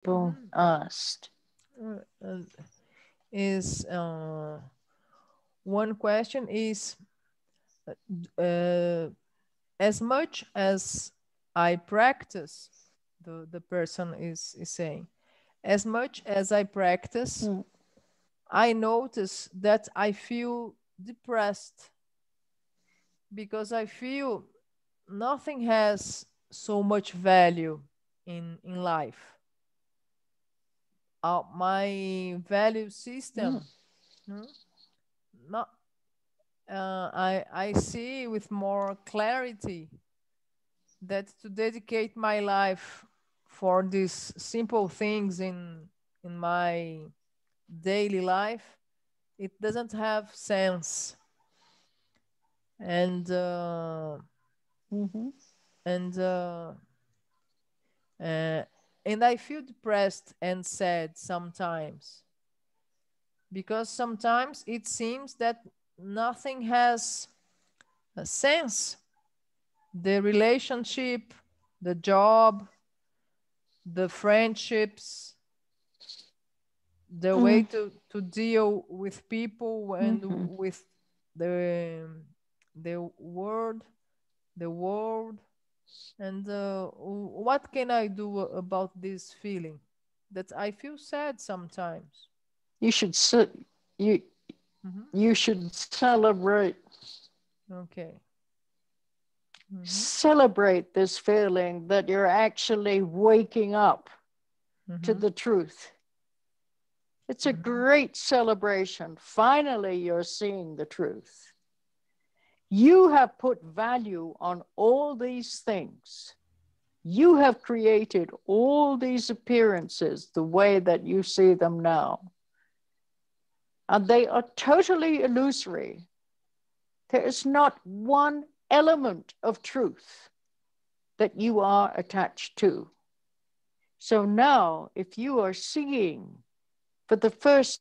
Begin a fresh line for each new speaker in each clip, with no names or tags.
people asked.
Uh, is uh, one question is uh, as much as I practice, the, the person is, is saying, as much as I practice, mm. I notice that I feel depressed because I feel nothing has so much value in, in life. Uh, my value system, mm. not, uh, I, I see with more clarity that to dedicate my life for these simple things in in my daily life it doesn't have sense and uh, mm-hmm. and uh, uh, and I feel depressed and sad sometimes because sometimes it seems that nothing has a sense the relationship, the job, the friendships, the mm. way to, to deal with people and mm-hmm. with the the world, the world, and uh, what can I do about this feeling? That I feel sad sometimes.
You should sit. You mm-hmm. you should celebrate.
Okay.
Mm-hmm. Celebrate this feeling that you're actually waking up mm-hmm. to the truth. It's a mm-hmm. great celebration. Finally, you're seeing the truth. You have put value on all these things. You have created all these appearances the way that you see them now. And they are totally illusory. There is not one element of truth that you are attached to. So now, if you are seeing for the first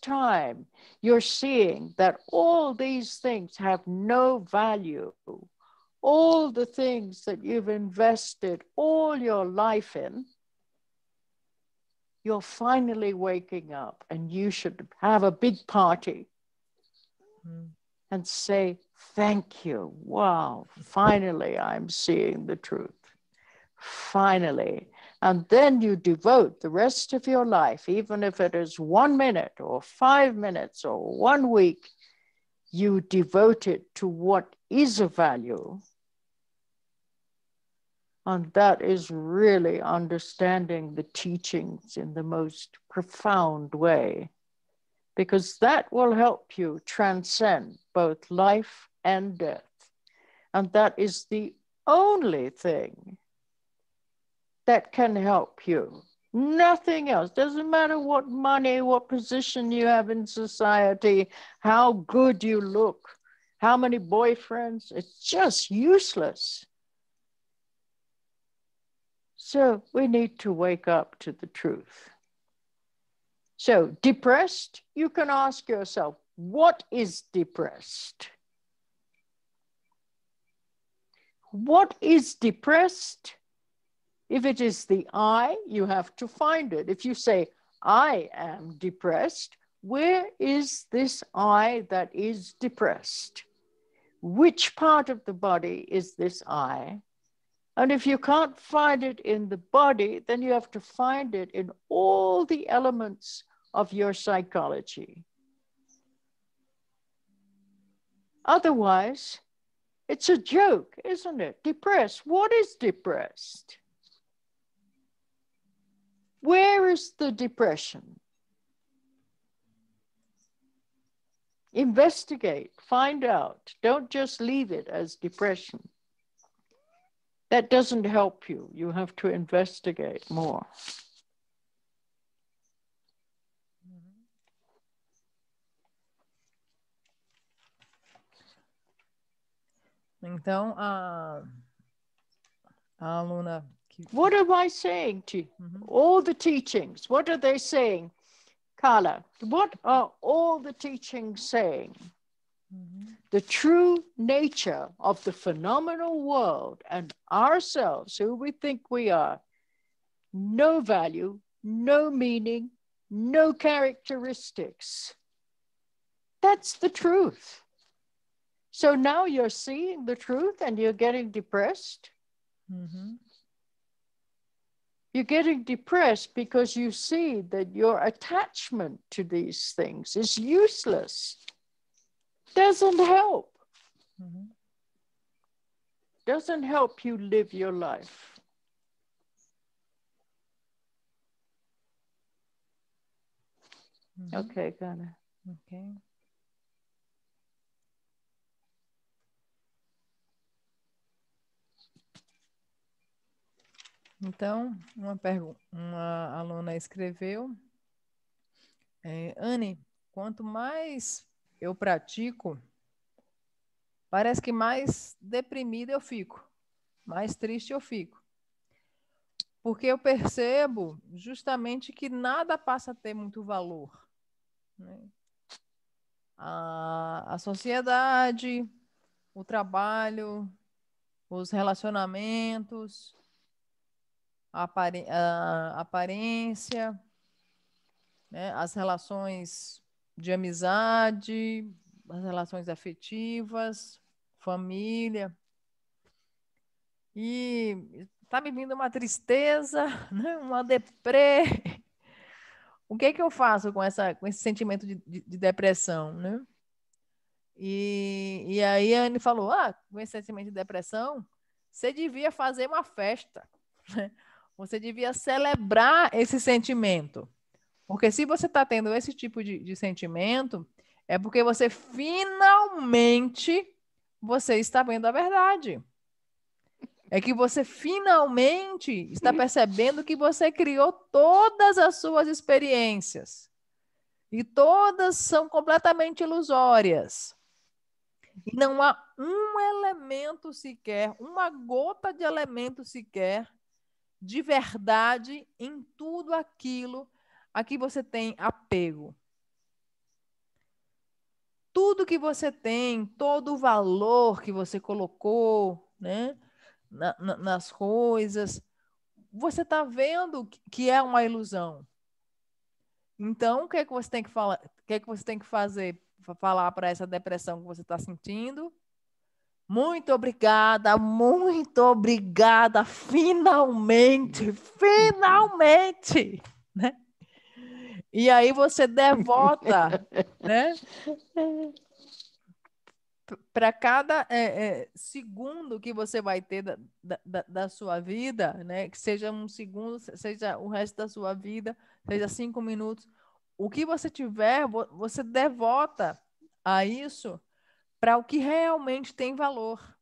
time, you're seeing that all these things have no value. All the things that you've invested all your life in, you're finally waking up and you should have a big party mm. and say, Thank you. Wow. Finally, I'm seeing the truth. Finally. And then you devote the rest of your life, even if it is one minute or five minutes or one week, you devote it to what is of value. And that is really understanding the teachings in the most profound way, because that will help you transcend both life and death. And that is the only thing that can help you. Nothing else. Doesn't matter what money, what position you have in society, how good you look, how many boyfriends. It's just useless. So we need to wake up to the truth. So, depressed, you can ask yourself, what is depressed? What is depressed? If it is the I, you have to find it. If you say, I am depressed, where is this I that is depressed? Which part of the body is this I? And if you can't find it in the body, then you have to find it in all the elements of your psychology. Otherwise, it's a joke, isn't it? Depressed. What is depressed? Where is the depression? Investigate, find out. Don't just leave it as depression. That doesn't help you. You have to investigate more.
Então, a, a aluna.
What am I saying to you? Mm-hmm. All the teachings, what are they saying? Carla, what are all the teachings saying? Mm-hmm. The true nature of the phenomenal world and ourselves, who we think we are, no value, no meaning, no characteristics. That's the truth. So now you're seeing the truth and you're getting depressed. Mm-hmm. You're getting depressed because you see that your attachment to these things is useless, doesn't help, mm-hmm. doesn't help you live your life. Mm-hmm. Okay, Ghana.
Okay. Então, uma, uma aluna escreveu: é, Anne, quanto mais eu pratico, parece que mais deprimida eu fico, mais triste eu fico. Porque eu percebo justamente que nada passa a ter muito valor. Né? A, a sociedade, o trabalho, os relacionamentos, a, aparência, né? as relações de amizade, as relações afetivas, família. E está me vindo uma tristeza, né? uma deprê. O que é que eu faço com, essa, com esse sentimento de, de, de depressão? Né? E, e aí a Anne falou: ah, com esse sentimento de depressão, você devia fazer uma festa. Né? Você devia celebrar esse sentimento. Porque se você está tendo esse tipo de, de sentimento, é porque você finalmente você está vendo a verdade. É que você finalmente está percebendo que você criou todas as suas experiências. E todas são completamente ilusórias. E não há um elemento sequer, uma gota de elemento sequer de verdade em tudo aquilo a que você tem apego. Tudo que você tem, todo o valor que você colocou né, na, na, nas coisas, você está vendo que é uma ilusão. Então, o que é que você tem que falar? O que é que você tem que fazer? Falar para essa depressão que você está sentindo? Muito obrigada, muito obrigada, finalmente, finalmente, né? E aí você devota, né? Para cada é, é, segundo que você vai ter da, da, da, sua vida, né? Que seja um segundo, seja o resto da sua vida, seja cinco minutos, o que você tiver, você devota a isso para o que realmente tem valor.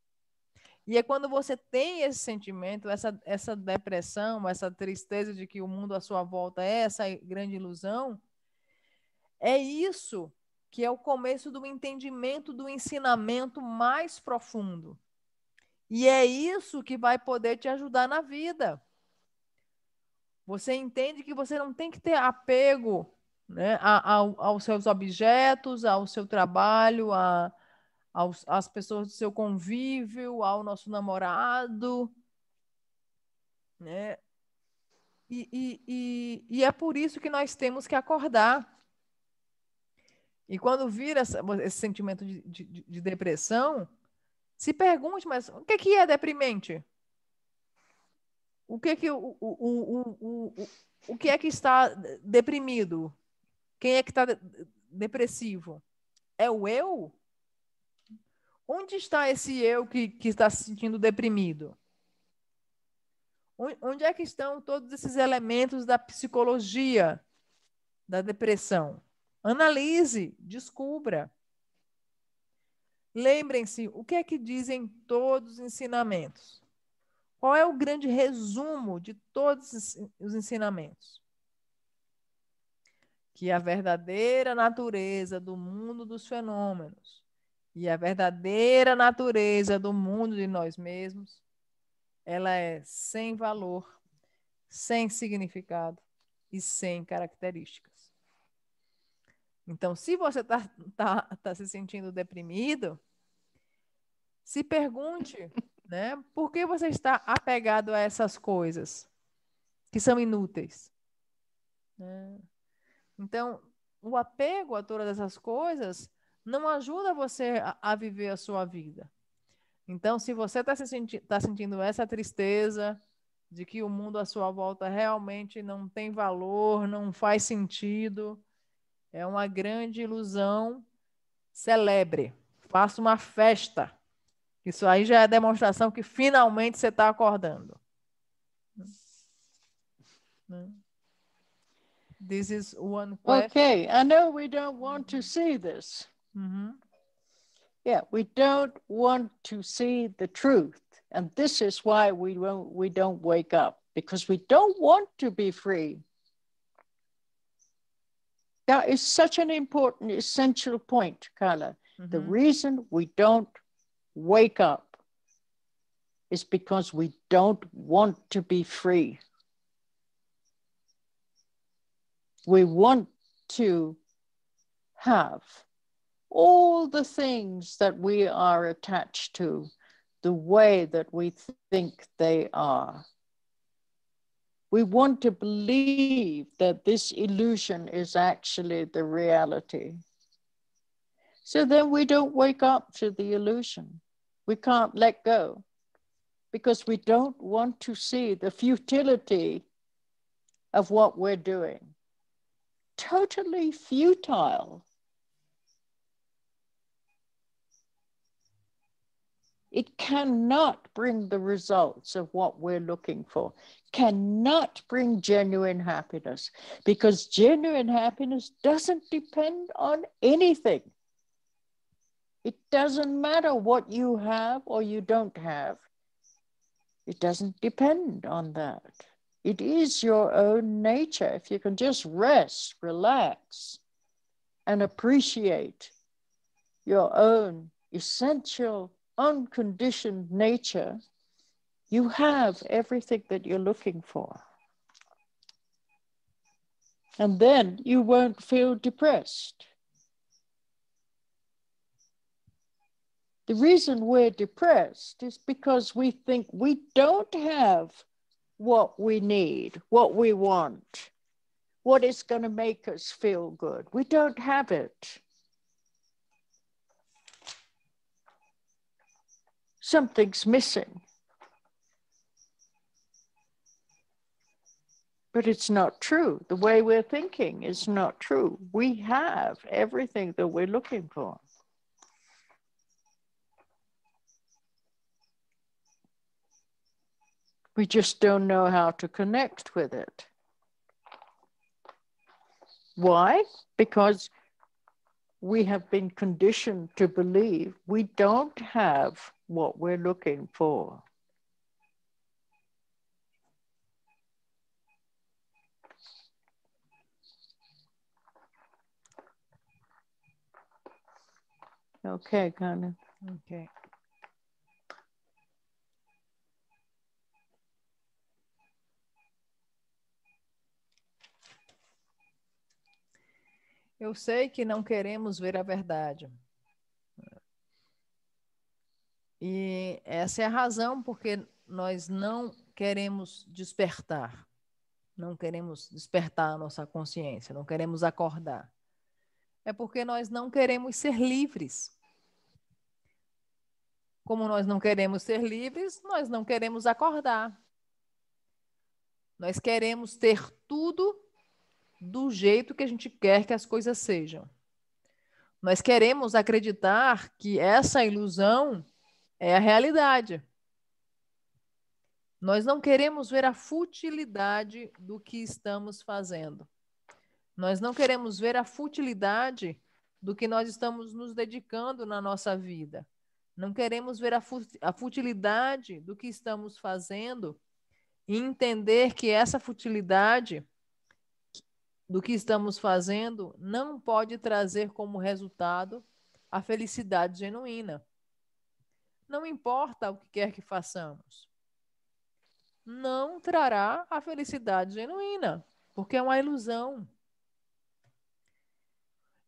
E é quando você tem esse sentimento, essa, essa depressão, essa tristeza de que o mundo à sua volta é essa grande ilusão, é isso que é o começo do entendimento do ensinamento mais profundo. E é isso que vai poder te ajudar na vida. Você entende que você não tem que ter apego né, a, a, aos seus objetos, ao seu trabalho, a, aos, às pessoas do seu convívio, ao nosso namorado, né? E, e, e, e é por isso que nós temos que acordar. E quando vira essa, esse sentimento de, de, de, depressão, se pergunte, mas o que, que é deprimente? O que que o, o, o, o, o, o que é que está deprimido? Quem é que está depressivo? É o eu? Onde está esse eu que, que está se sentindo deprimido? Onde é que estão todos esses elementos da psicologia da depressão? Analise, descubra. Lembrem-se, o que é que dizem todos os ensinamentos? Qual é o grande resumo de todos os ensinamentos? Que a verdadeira natureza do mundo dos fenômenos e a verdadeira natureza do mundo de nós mesmos, ela é sem valor, sem significado e sem características. Então, se você está tá, tá se sentindo deprimido, se pergunte, né, por que você está apegado a essas coisas que são inúteis? Né? Então, o apego a todas essas coisas não ajuda você a, a viver a sua vida. Então, se você está se senti tá sentindo essa tristeza de que o mundo à sua volta realmente não tem valor, não faz sentido, é uma grande ilusão, celebre, faça uma festa. Isso aí já é demonstração que finalmente você está acordando. Né? This is one
question. Okay, I know we don't want to see this.
Mm-hmm.
Yeah, we don't want to see the truth. And this is why we don't, we don't wake up, because we don't want to be free. That is such an important, essential point, Carla. Mm-hmm. The reason we don't wake up is because we don't want to be free. We want to have all the things that we are attached to the way that we think they are. We want to believe that this illusion is actually the reality. So then we don't wake up to the illusion. We can't let go because we don't want to see the futility of what we're doing totally futile. It cannot bring the results of what we're looking for, cannot bring genuine happiness because genuine happiness doesn't depend on anything. It doesn't matter what you have or you don't have. It doesn't depend on that. It is your own nature. If you can just rest, relax, and appreciate your own essential, unconditioned nature, you have everything that you're looking for. And then you won't feel depressed. The reason we're depressed is because we think we don't have what we need, what we want, what is going to make us feel good. We don't have it. Something's missing. But it's not true. The way we're thinking is not true. We have everything that we're looking for. We just don't know how to connect with it. Why? Because we have been conditioned to believe we don't have what we're looking for. Okay, Connie.
Okay. Eu sei que não queremos ver a verdade. E essa é a razão porque nós não queremos despertar. Não queremos despertar a nossa consciência, não queremos acordar. É porque nós não queremos ser livres. Como nós não queremos ser livres, nós não queremos acordar. Nós queremos ter tudo do jeito que a gente quer que as coisas sejam. Nós queremos acreditar que essa ilusão é a realidade. Nós não queremos ver a futilidade do que estamos fazendo. Nós não queremos ver a futilidade do que nós estamos nos dedicando na nossa vida. Não queremos ver a futilidade do que estamos fazendo e entender que essa futilidade do que estamos fazendo não pode trazer como resultado a felicidade genuína. Não importa o que quer que façamos, não trará a felicidade genuína, porque é uma ilusão.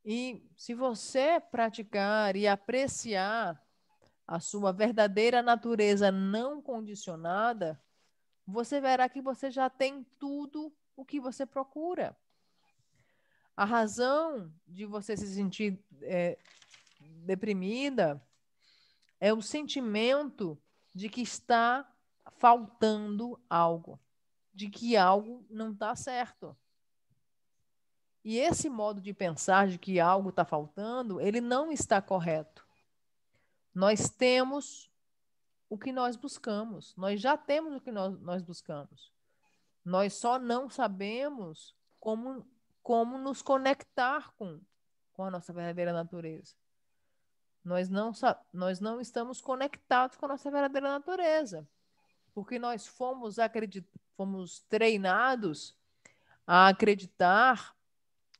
E se você praticar e apreciar a sua verdadeira natureza não condicionada, você verá que você já tem tudo o que você procura. A razão de você se sentir é, deprimida é o sentimento de que está faltando algo, de que algo não está certo. E esse modo de pensar de que algo está faltando, ele não está correto. Nós temos o que nós buscamos, nós já temos o que nós, nós buscamos. Nós só não sabemos como, como nos conectar com, com a nossa verdadeira natureza. Nós não, nós não estamos conectados com a nossa verdadeira natureza, porque nós fomos, acredit, fomos treinados a acreditar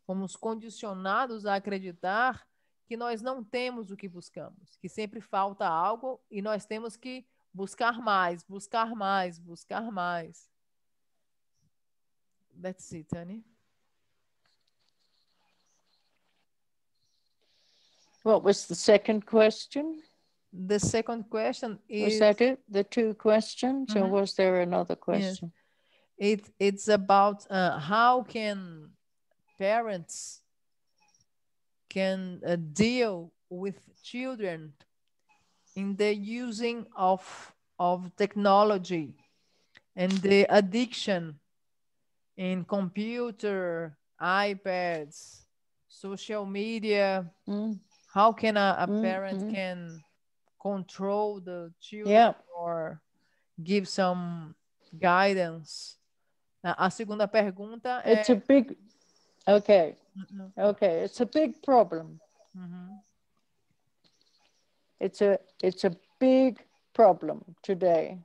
fomos condicionados a acreditar que nós não temos o que buscamos, que sempre falta algo e nós temos que buscar mais, buscar mais, buscar mais. That's it, Annie.
What was the second question?
The second question is
Was that it? The two questions, mm -hmm. or mm-hmm. was there another question?
Yes. It it's about uh, how can parents can uh, deal with children in the using of of technology and the addiction in computer ipads social media mm. How can a, a parent mm. can control the children yeah. or give some guidance a segunda pergunta
it's é... a big Okay. Mm-hmm. Okay. It's a big problem. Mm-hmm. It's a it's a big problem today.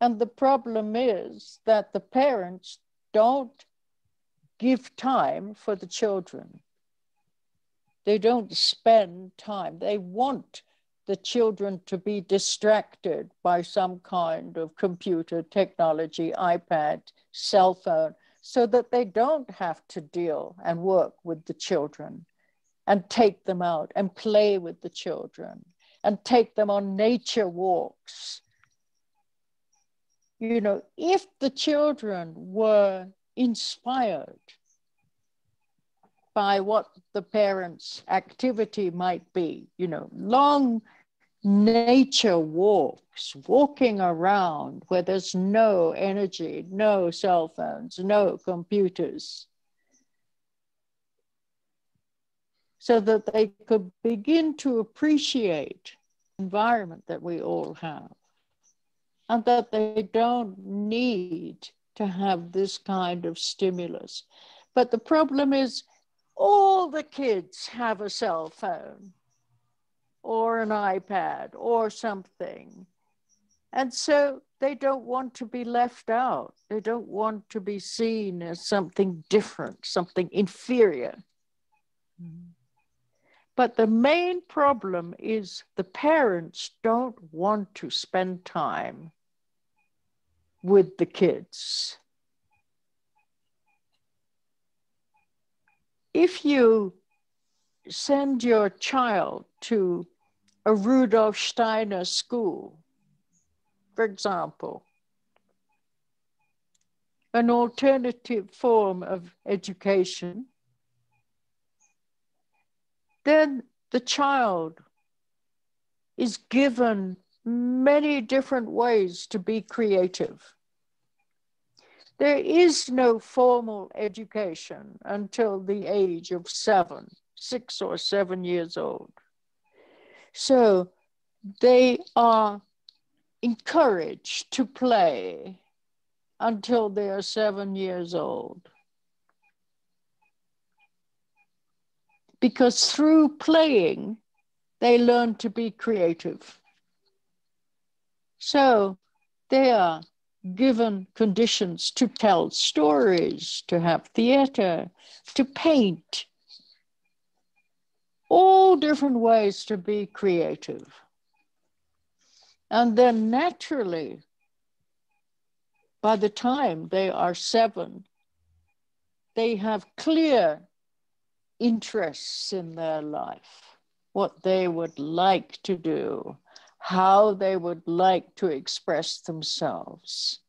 And the problem is that the parents don't give time for the children. They don't spend time. They want the children to be distracted by some kind of computer technology, iPad, cell phone, so that they don't have to deal and work with the children and take them out and play with the children and take them on nature walks. You know, if the children were inspired by what the parents' activity might be, you know, long nature walks, walking around where there's no energy, no cell phones, no computers, so that they could begin to appreciate the environment that we all have and that they don't need to have this kind of stimulus. But the problem is all the kids have a cell phone or an iPad or something. And so they don't want to be left out. They don't want to be seen as something different, something inferior. But the main problem is the parents don't want to spend time with the kids. If you send your child to a Rudolf Steiner school, for example, an alternative form of education, then the child is given many different ways to be creative. There is no formal education until the age of seven, six or seven years old. So they are encouraged to play until they are seven years old. Because through playing, they learn to be creative. So they are given conditions to tell stories, to have theater, to paint, all different ways to be creative. And then naturally, by the time they are seven, they have clear interests in their life, what they would like to do, how they would like to express themselves.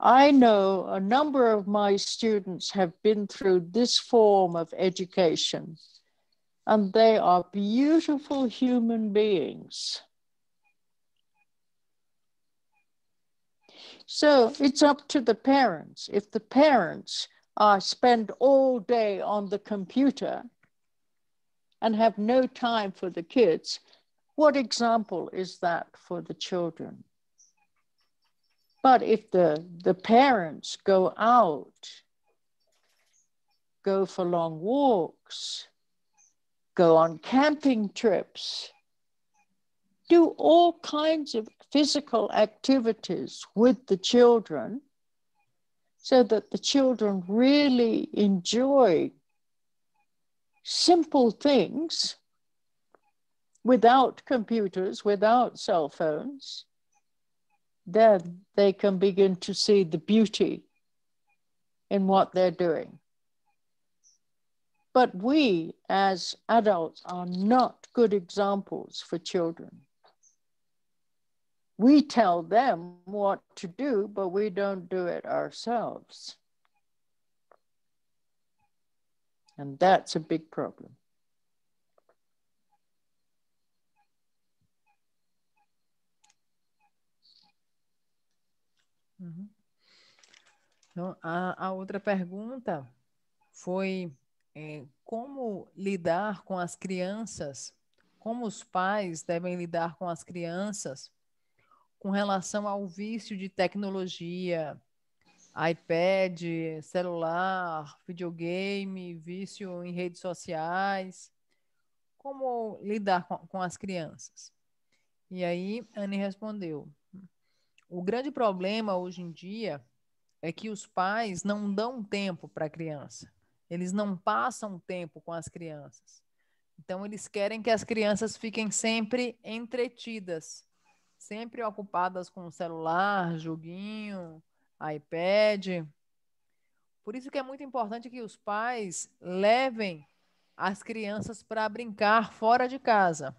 I know a number of my students have been through this form of education, and they are beautiful human beings. So it's up to the parents. If the parents uh, spend all day on the computer and have no time for the kids, what example is that for the children? But if the, the parents go out, go for long walks, go on camping trips, do all kinds of physical activities with the children so that the children really enjoy simple things without computers, without cell phones, then they can begin to see the beauty in what they're doing. But we as adults are not good examples for children. We tell them what to do, but we don't do it ourselves. And that's a big problem.
Uhum. Então, a, a, outra pergunta foi é, como lidar com as crianças, como os pais devem lidar com as crianças com relação ao vício de tecnologia, iPad, celular, videogame, vício em redes sociais, como lidar com, com as crianças. E aí, Anne respondeu: o grande problema hoje em dia é que os pais não dão tempo para a criança. Eles não passam tempo com as crianças. Então, eles querem que as crianças fiquem sempre entretidas, sempre ocupadas com o celular, joguinho, iPad. Por isso que é muito importante que os pais levem as crianças para brincar fora de casa.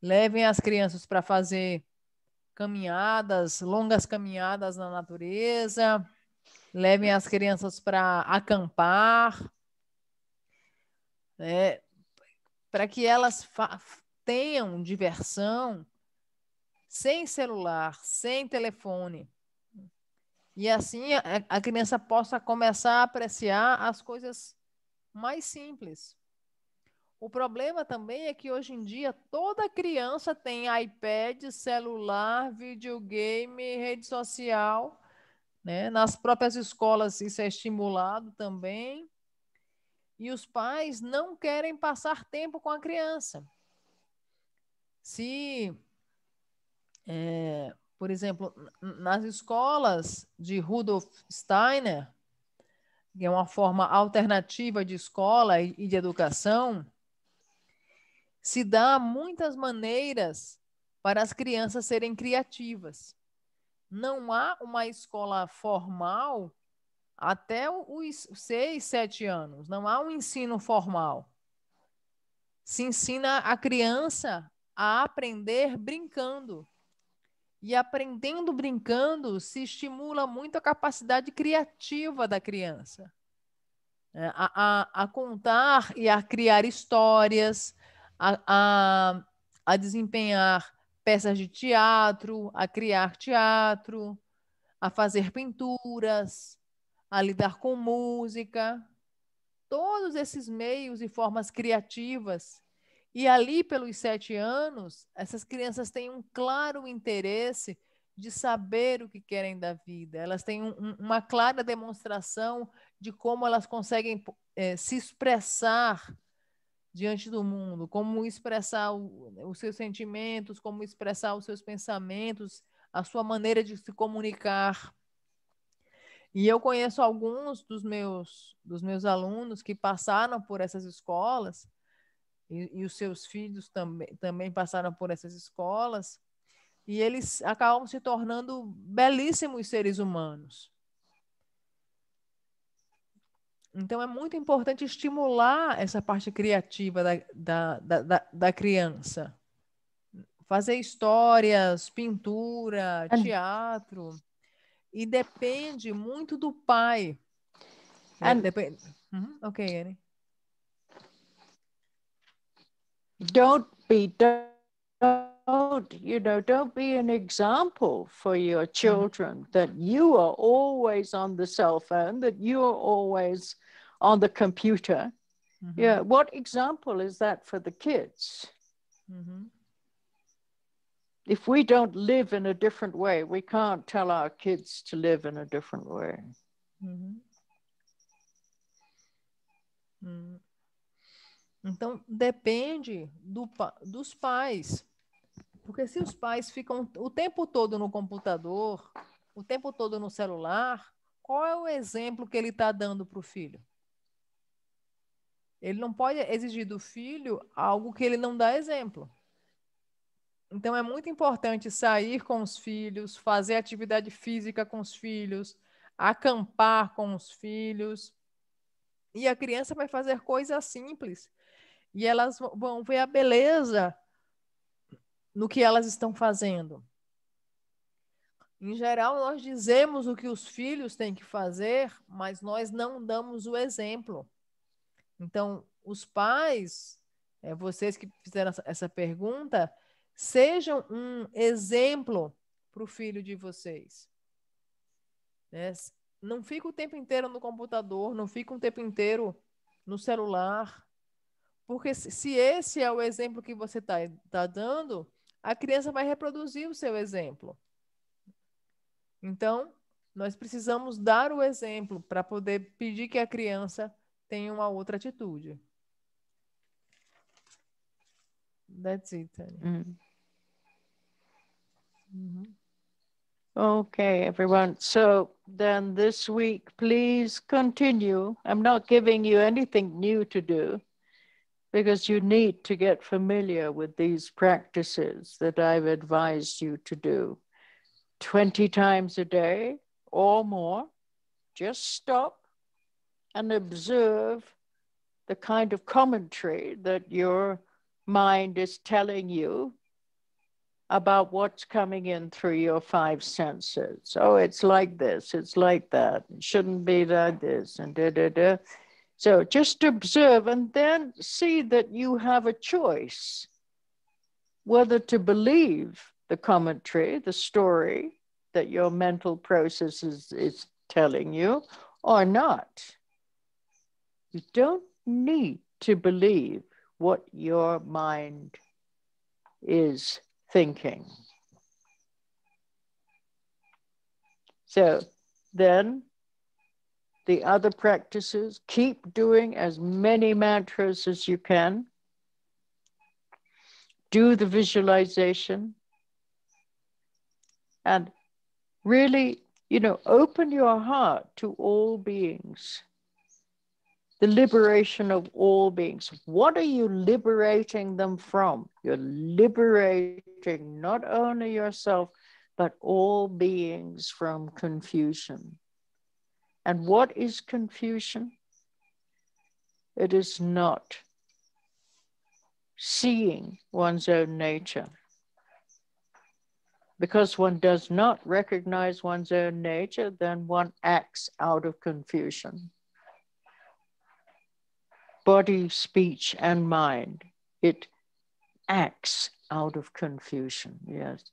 Levem as crianças para fazer caminhadas, longas caminhadas na natureza, levem as crianças para acampar, né, para que elas tenham diversão sem celular, sem telefone. E assim a, criança possa começar a apreciar as coisas mais simples. O problema também é que hoje em dia toda criança tem iPad, celular, videogame, rede social. Né? Nas próprias escolas isso é estimulado também. E os pais não querem passar tempo com a criança. Se, é, por exemplo, nas escolas de Rudolf Steiner, que é uma forma alternativa de escola e de educação, se dá muitas maneiras para as crianças serem criativas. Não há uma escola formal até os seis, sete anos. Não há um ensino formal. Se ensina a criança a aprender brincando. E aprendendo brincando se estimula muito a capacidade criativa da criança. É, a, a, a contar e a criar histórias, a, a, a desempenhar peças de teatro, a criar teatro, a fazer pinturas, a lidar com música, todos esses meios e formas criativas. E ali, pelos sete anos, essas crianças têm um claro interesse de saber o que querem da vida. Elas têm um, uma clara demonstração de como elas conseguem é, se expressar diante do mundo, como expressar o, os seus sentimentos, como expressar os seus pensamentos, a sua maneira de se comunicar. E eu conheço alguns dos meus, dos meus alunos que passaram por essas escolas, e, e os seus filhos também, também passaram por essas escolas, e eles acabam se tornando belíssimos seres humanos. Então, é muito importante estimular essa parte criativa da, da, da, da criança. Fazer histórias, pintura, teatro. E depende muito do pai. And depende. Uhum. Ok, Annie.
Don't be don't you know don't be an example for your mm-hmm. children mm-hmm. that you are always on the cell phone that you are always on the computer mm-hmm. yeah what example is that for the kids mm-hmm. if we don't live in a different way we can't tell our kids to live in a different way mm-hmm.
mm. Então, depende do, dos pais. Porque se os pais ficam o tempo todo no computador, o tempo todo no celular, qual é o exemplo que ele está dando para o filho? Ele não pode exigir do filho algo que ele não dá exemplo. Então é muito importante sair com os filhos, fazer atividade física com os filhos, acampar com os filhos. E a criança vai fazer coisas simples. E elas vão ver a beleza no que elas estão fazendo. Em geral, nós dizemos o que os filhos têm que fazer, mas nós não damos o exemplo. Então, os pais, é, vocês que fizeram essa pergunta, sejam um exemplo para o filho de vocês. Né? Não fica o tempo inteiro no computador, não fica o tempo inteiro no celular, porque se esse é o exemplo que você está tá dando, a criança vai reproduzir o seu exemplo. Então, nós precisamos dar o exemplo para poder pedir que a criança tenha uma outra atitude. That's it. Mm.
Mm -hmm. Okay, everyone. So then this week, please continue. I'm not giving you anything new to do. Because you need to get familiar with these practices that I've advised you to do 20 times a day or more. Just stop and observe the kind of commentary that your mind is telling you about what's coming in through your five senses. Oh, it's like this, it's like that, it shouldn't be like this, and da da da. So just observe and then see that you have a choice whether to believe the commentary, the story that your mental process is, is telling you or not. You don't need to believe what your mind is thinking. So then the other practices, keep doing as many mantras as you can. Do the visualization. And really, you know, open your heart to all beings, the liberation of all beings. What are you liberating them from? You're liberating not only yourself, but all beings from confusion. And what is confusion? It is not seeing one's own nature. Because one does not recognize one's own nature, then one acts out of confusion. Body, speech, and mind, it acts out of confusion, yes.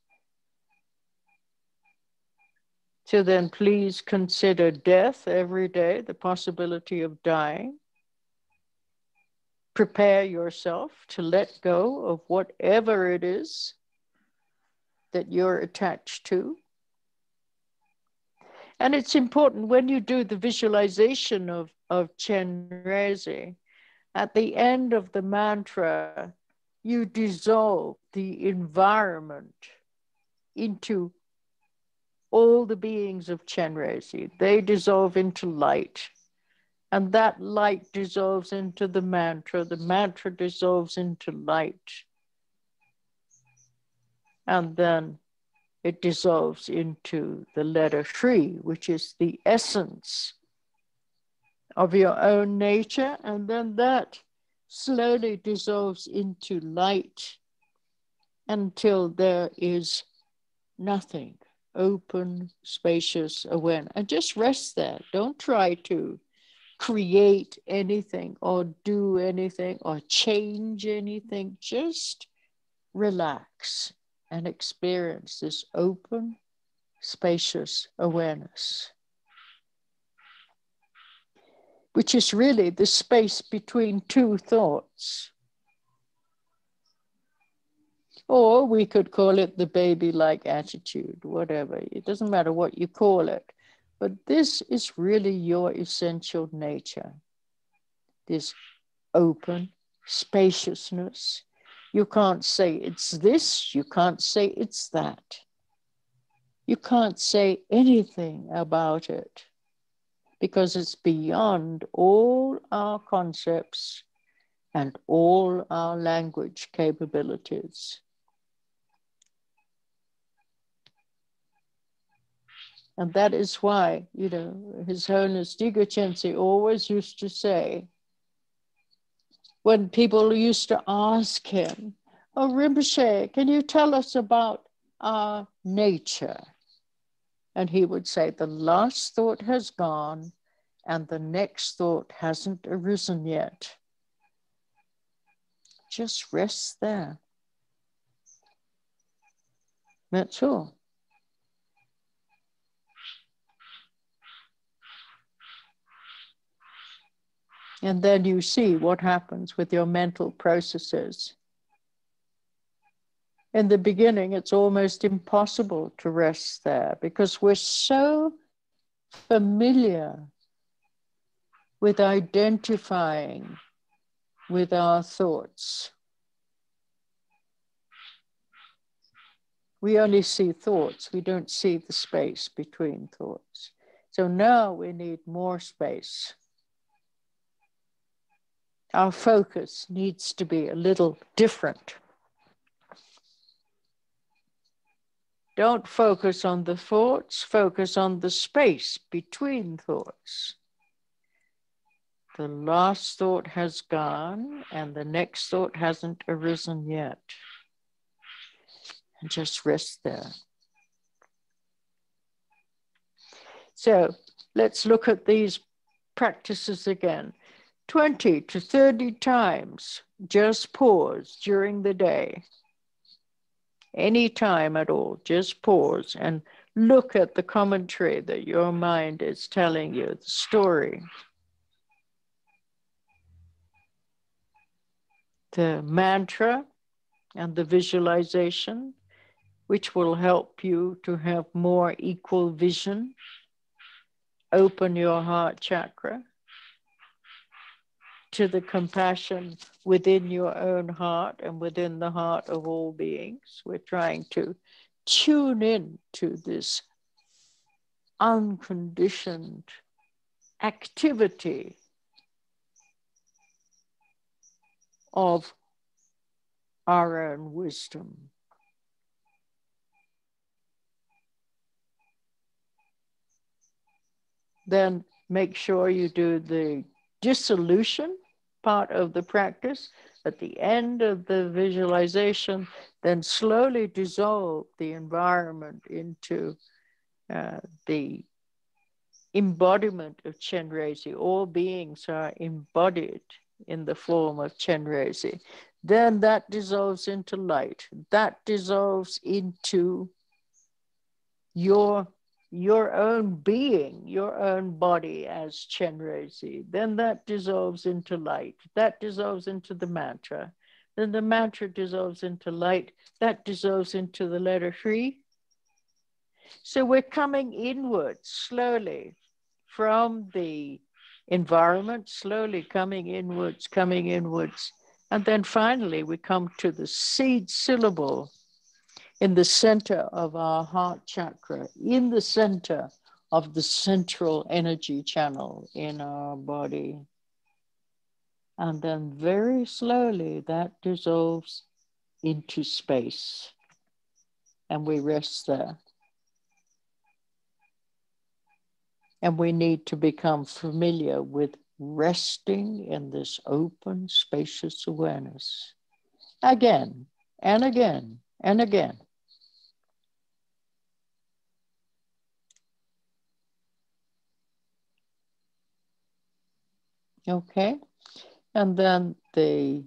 So then please consider death every day, the possibility of dying. Prepare yourself to let go of whatever it is that you're attached to. And it's important when you do the visualization of, of Chenrezi, at the end of the mantra, you dissolve the environment into all the beings of Chenrezi. They dissolve into light. And that light dissolves into the mantra. The mantra dissolves into light. And then it dissolves into the letter Hri, which is the essence of your own nature. And then that slowly dissolves into light until there is nothing open, spacious awareness. And just rest there. Don't try to create anything or do anything or change anything. Just relax and experience this open, spacious awareness, which is really the space between two thoughts. Or we could call it the baby like attitude, whatever. It doesn't matter what you call it. But this is really your essential nature this open spaciousness. You can't say it's this, you can't say it's that. You can't say anything about it because it's beyond all our concepts and all our language capabilities. And that is why, you know, His Holiness Dilgo always used to say, when people used to ask him, Oh, Rinpoche, can you tell us about our nature? And he would say, The last thought has gone, and the next thought hasn't arisen yet. Just rest there. That's all. And then you see what happens with your mental processes. In the beginning, it's almost impossible to rest there because we're so familiar with identifying with our thoughts. We only see thoughts, we don't see the space between thoughts. So now we need more space our focus needs to be a little different. Don't focus on the thoughts, focus on the space between thoughts. The last thought has gone and the next thought hasn't arisen yet. And just rest there. So let's look at these practices again. 20 to 30 times, just pause during the day. Any time at all, just pause and look at the commentary that your mind is telling you, the story. The mantra and the visualization, which will help you to have more equal vision, open your heart chakra to the compassion within your own heart and within the heart of all beings. We're trying to tune in to this unconditioned activity of our own wisdom. Then make sure you do the dissolution part of the practice at the end of the visualization, then slowly dissolve the environment into uh, the embodiment of Chenrezi. All beings are embodied in the form of Chenrezi. Then that dissolves into light. That dissolves into your your own being, your own body as Chenrezi. Then that dissolves into light. That dissolves into the mantra. Then the mantra dissolves into light. That dissolves into the letter Hri. So we're coming inward slowly from the environment, slowly coming inwards, coming inwards. And then finally, we come to the seed syllable in the center of our heart chakra, in the center of the central energy channel in our body. And then very slowly that dissolves into space. And we rest there. And we need to become familiar with resting in this open, spacious awareness again and again and again. Okay. And then the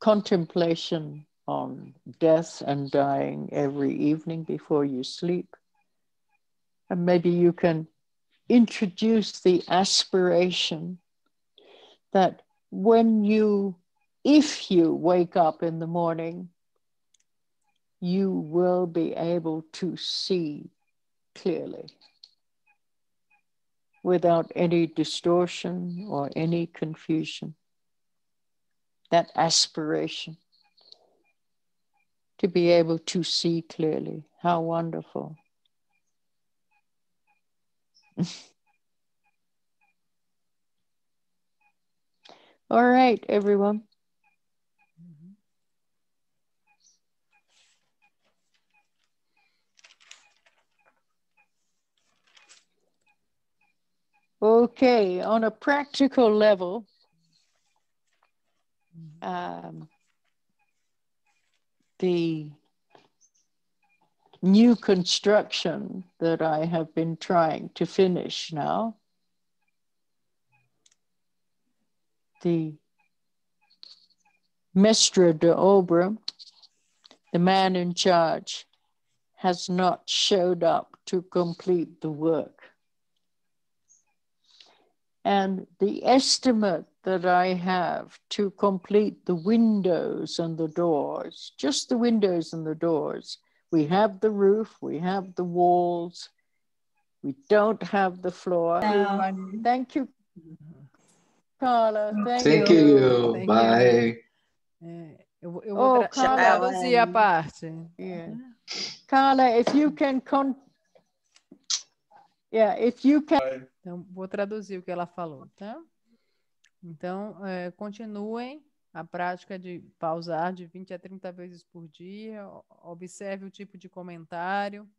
contemplation on death and dying every evening before you sleep. And maybe you can introduce the aspiration that when you, if you wake up in the morning, you will be able to see clearly without any distortion or any confusion. That aspiration to be able to see clearly. How wonderful. All right, everyone. Okay, on a practical level, um, the new construction that I have been trying to finish now, the Mestre de Obra, the man in charge, has not showed up to complete the work. And the estimate that I have to complete the windows and the doors, just the windows and the doors. We have the roof, we have the walls, we don't have the floor. No. Thank you, Carla. Thank,
Thank you. you. Thank Bye.
You. eu, eu oh, Carla, traduzir a parte.
Yeah. Carla, if you can con Yeah, if you can
Então, vou traduzir o que ela falou, tá? Então, é, continuem a prática de pausar de 20 a 30 vezes por dia. Observe o tipo de comentário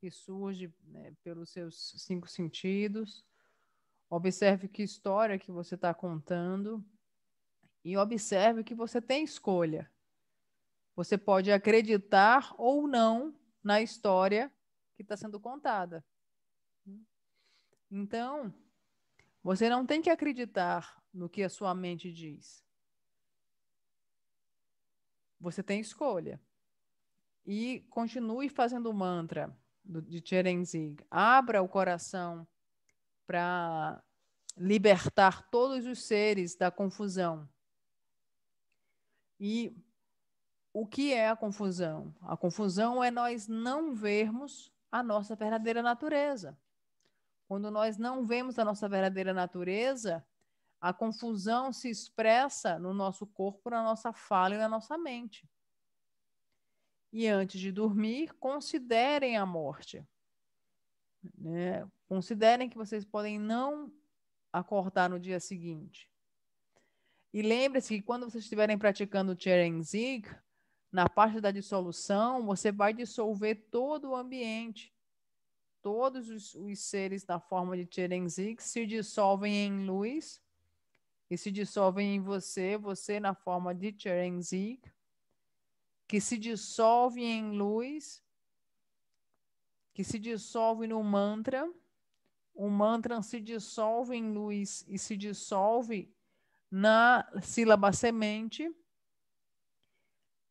que surge né, pelos seus cinco sentidos. Observe que história que você está contando. E observe que você tem escolha. Você pode acreditar ou não na história que está sendo contada. Então, você não tem que acreditar no que a sua mente diz. Você tem escolha. E continue fazendo o mantra de Cherenzig. Abra o coração para libertar todos os seres da confusão. E o que é a confusão? A confusão é nós não vermos a nossa verdadeira natureza. Quando nós não vemos a nossa verdadeira natureza, a confusão se expressa no nosso corpo, na nossa fala e na nossa mente. E antes de dormir, considerem a morte. Né? Considerem que vocês podem não acordar no dia seguinte. E lembre-se que quando vocês estiverem praticando o Cherenzig, na parte da dissolução, você vai dissolver todo o ambiente todos os, os seres da forma de Cherenzig se dissolvem em luz e se dissolvem em você, você na forma de Cherenzig, que se dissolve em luz, que se dissolve no mantra, o mantra se dissolve em luz e se dissolve na sílaba semente,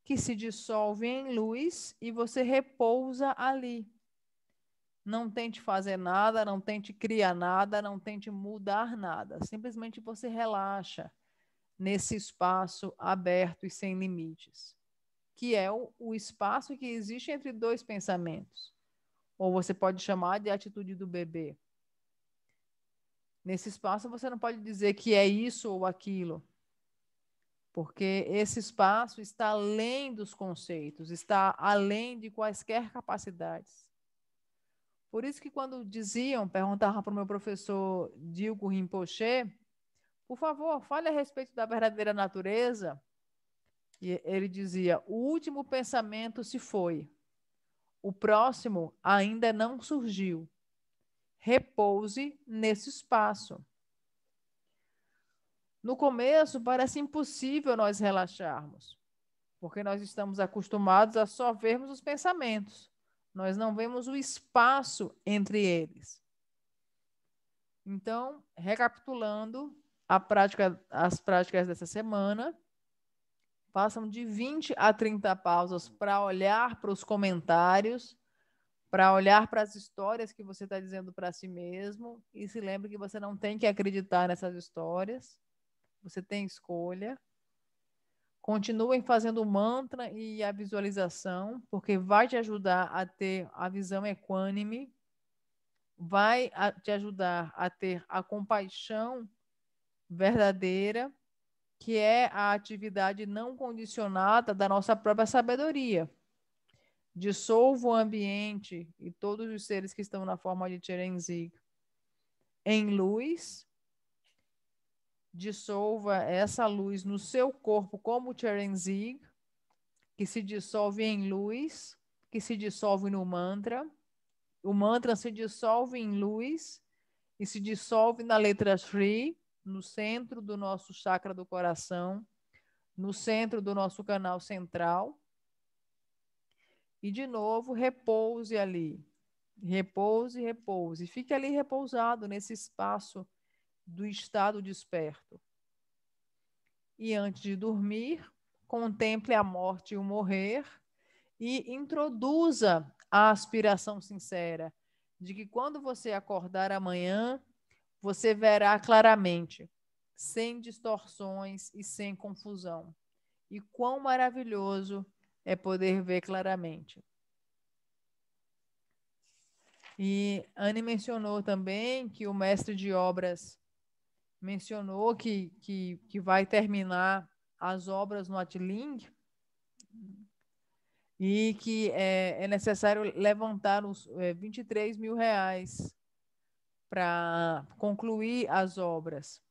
que se dissolve em luz e você repousa ali. Não tente fazer nada, não tente criar nada, não tente mudar nada. Simplesmente você relaxa nesse espaço aberto e sem limites, que é o, o espaço que existe entre dois pensamentos. Ou você pode chamar de atitude do bebê. Nesse espaço você não pode dizer que é isso ou aquilo, porque esse espaço está além dos conceitos, está além de quaisquer capacidades. Por isso que quando diziam, perguntavam para o meu professor Dilgo Rinpoche, por favor, fale a respeito da verdadeira natureza. E ele dizia: o último pensamento se foi, o próximo ainda não surgiu. Repouse nesse espaço. No começo, parece impossível nós relaxarmos, porque nós estamos acostumados a só vermos os pensamentos nós não vemos o espaço entre eles. Então, recapitulando prática, as práticas dessa semana, façam de 20 a 30 pausas para olhar para os comentários, para olhar para as histórias que você está dizendo para si mesmo e se lembre que você não tem que acreditar nessas histórias, você tem escolha. Continuem fazendo o mantra e a visualização, porque vai te ajudar a ter a visão equânime vai te ajudar a ter a compaixão verdadeira, que é a atividade não condicionada da nossa própria sabedoria. Dissolva o ambiente e todos os seres que estão na forma de Cherenzig em luz. Dissolva essa luz no seu corpo como Cherenzig, que se dissolve em luz, que se dissolve no mantra o mantra se dissolve em luz e se dissolve na letra Shri, no centro do nosso chakra do coração, no centro do nosso canal central. E de novo, repouse ali. Repouse, repouse. Fique ali repousado nesse espaço do estado desperto. E antes de dormir, contemple a morte e o morrer e introduza a aspiração sincera de que quando você acordar amanhã, você verá claramente, sem distorções e sem confusão. E quão maravilhoso é poder ver claramente. E Anne mencionou também que o mestre de obras mencionou que, que, que vai terminar as obras no Atling e que é, é necessário levantar os é, 23 mil reais para concluir as obras.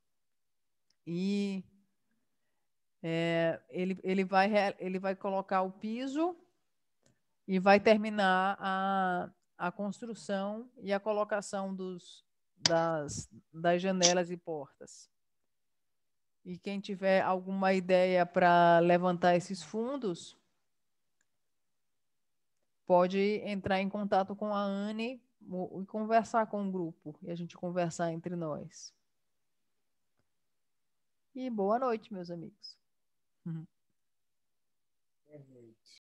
E é, ele, ele, vai, ele vai colocar o piso e vai terminar a, a construção e a colocação dos, das, das janelas e portas. E quem tiver alguma ideia para levantar esses fundos, pode entrar em contato com a Anne e conversar com o grupo e a gente conversar entre nós. E boa noite, meus amigos. Uhum.